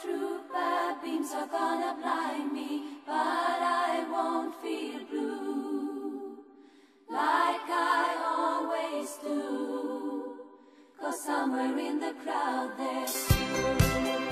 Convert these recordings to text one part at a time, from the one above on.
True bad beams are gonna blind me, but I won't feel blue like I always do. Cause somewhere in the crowd there's you.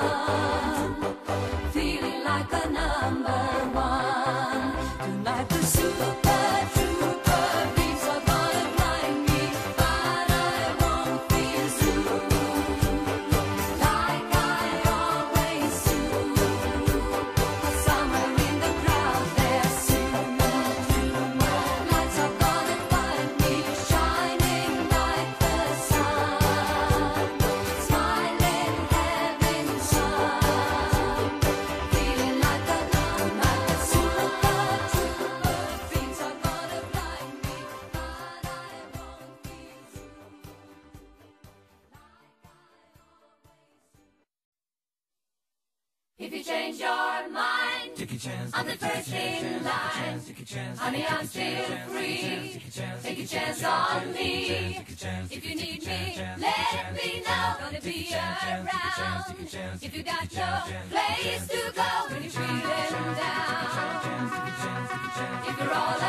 love. If you change your mind, take a chance. on the first in line. Honey, I'm still free. Take a chance on me. If you need me, let me know. Gonna be around. If you got no place to go when you're feeling down, if you're all